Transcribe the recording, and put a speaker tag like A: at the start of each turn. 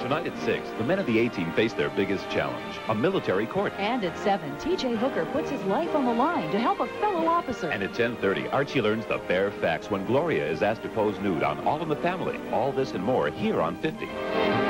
A: Tonight at 6, the men of the A-Team face their biggest challenge, a military court.
B: And at 7, T.J. Hooker puts his life on the line to help a fellow officer.
A: And at 10.30, Archie learns the bare facts when Gloria is asked to pose nude on All in the Family. All this and more here on 50.